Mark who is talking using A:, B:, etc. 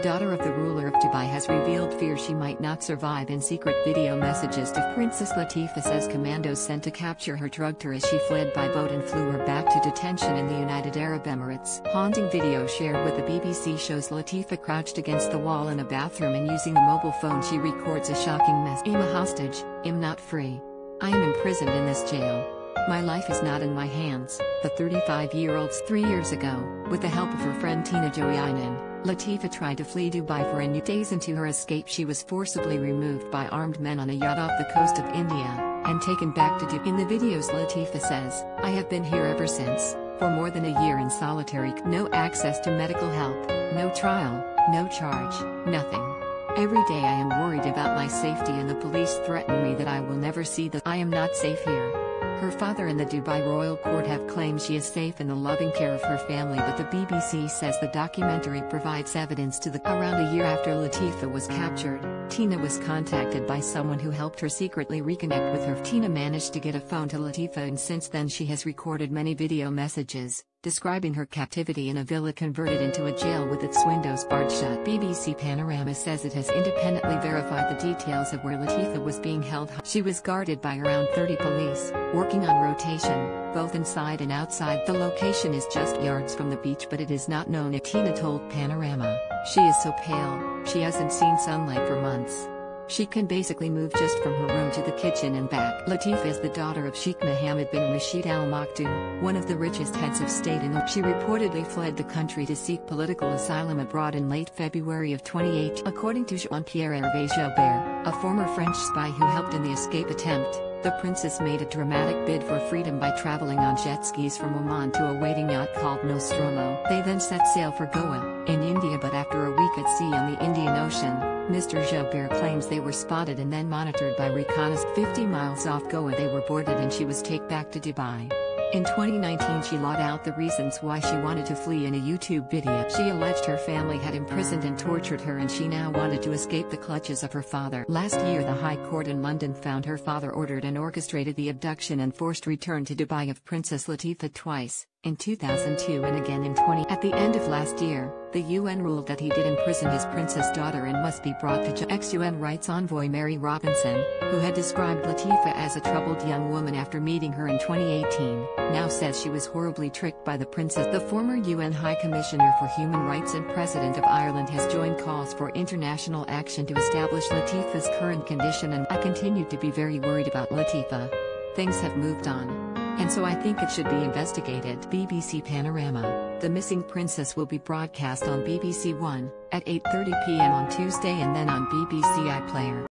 A: daughter of the ruler of Dubai has revealed fear she might not survive in secret video messages to Princess Latifa says commandos sent to capture her drugged her as she fled by boat and flew her back to detention in the United Arab Emirates. Haunting video shared with the BBC shows Latifa crouched against the wall in a bathroom and using the mobile phone she records a shocking mess. I'm a hostage, I'm not free. I am imprisoned in this jail. My life is not in my hands, the 35-year-old's three years ago, with the help of her friend Tiina Jauhiainen, Latifa tried to flee Dubai for a new days into her escape she was forcibly removed by armed men on a yacht off the coast of India, and taken back to Dubai. In the videos Latifa says, I have been here ever since, for more than a year in solitary, no access to medical help, no trial, no charge, nothing. Every day I am worried about my safety and the police threaten me that I will never see the I am not safe here. Her father and the Dubai Royal Court have claimed she is safe in the loving care of her family but the BBC says the documentary provides evidence to the Around a year after Latifa was captured, Tiina was contacted by someone who helped her secretly reconnect with her. Tiina managed to get a phone to Latifa and since then she has recorded many video messages describing her captivity in a villa converted into a jail with its windows barred shut. BBC Panorama says it has independently verified the details of where Latifa was being held. She was guarded by around 30 police, working on rotation, both inside and outside. The location is just yards from the beach but it is not known Tiina told Panorama. She is so pale, she hasn't seen sunlight for months. She can basically move just from her room to the kitchen and back. Latifa is the daughter of Sheikh Mohammed bin Rashid Al Maktoum, one of the richest heads of state in the She reportedly fled the country to seek political asylum abroad in late February of 2018. According to Jean-Pierre Hervé Jaubert, a former French spy who helped in the escape attempt, the princess made a dramatic bid for freedom by traveling on jet skis from Oman to a waiting yacht called Nostromo. They then set sail for Goa, in India but after a week at sea on the Indian Ocean, Mr. Jaubert claims they were spotted and then monitored by reconnaissance. 50 miles off Goa they were boarded and she was taken back to Dubai. In 2019 she laid out the reasons why she wanted to flee in a YouTube video. She alleged her family had imprisoned and tortured her and she now wanted to escape the clutches of her father. Last year the High Court in London found her father ordered and orchestrated the abduction and forced return to Dubai of Princess Latifa twice in 2002 and again in 20. At the end of last year, the UN ruled that he did imprison his princess daughter and must be brought to ex-UN rights envoy Mary Robinson, who had described Latifa as a troubled young woman after meeting her in 2018, now says she was horribly tricked by the princess. The former UN High Commissioner for Human Rights and President of Ireland has joined calls for international action to establish Latifa's current condition and I continue to be very worried about Latifa. Things have moved on. And so I think it should be investigated. BBC Panorama The Missing Princess will be broadcast on BBC One at 8:30 p.m. on Tuesday and then on BBC iPlayer.